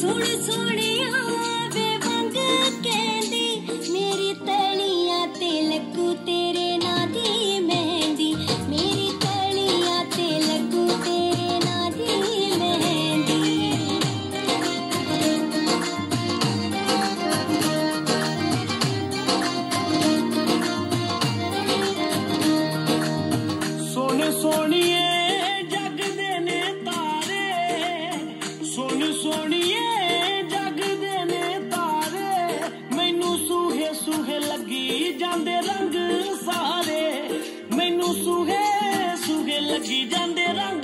सुन सुनिया वे बंग के Saki Danderang